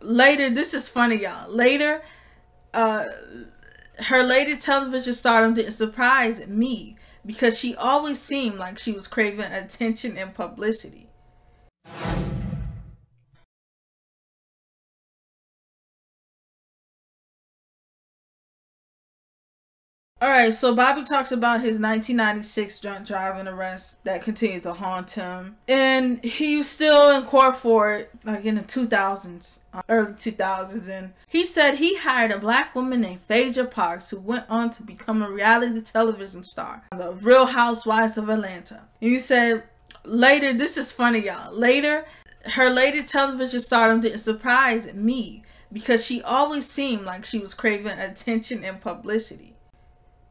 later, this is funny, y'all. Later, uh, her later television stardom didn't surprise me because she always seemed like she was craving attention and publicity. All right, so Bobby talks about his 1996 drunk driving arrest that continued to haunt him, and he was still in court for it, like in the 2000s, uh, early 2000s. And he said he hired a black woman named Phaedra Parks, who went on to become a reality television star, the Real Housewives of Atlanta. And he said later, this is funny, y'all. Later, her later television stardom didn't surprise me because she always seemed like she was craving attention and publicity.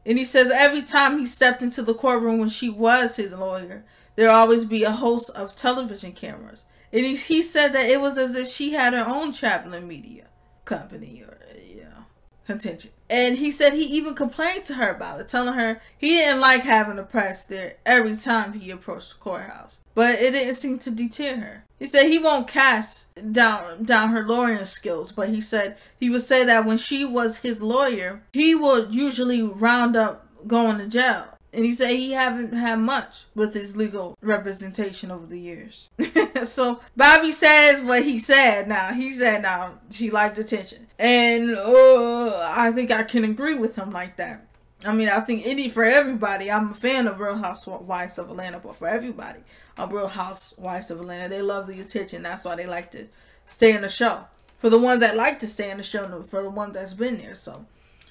And he says every time he stepped into the courtroom when she was his lawyer, there always be a host of television cameras. And he, he said that it was as if she had her own traveling media company or, you know, contention. And he said he even complained to her about it, telling her he didn't like having the press there every time he approached the courthouse. But it didn't seem to deter her. He said he won't cast down down her lawyering skills, but he said he would say that when she was his lawyer, he would usually round up going to jail. And he said he haven't had much with his legal representation over the years. so Bobby says what he said now. He said now she liked attention. And uh, I think I can agree with him like that. I mean, I think any for everybody. I'm a fan of Real Housewives of Atlanta, but for everybody, a Real Housewives of Atlanta, they love the attention. That's why they like to stay in the show. For the ones that like to stay in the show, for the ones that's been there, so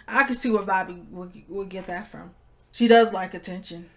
I can see where Bobby would would get that from. She does like attention.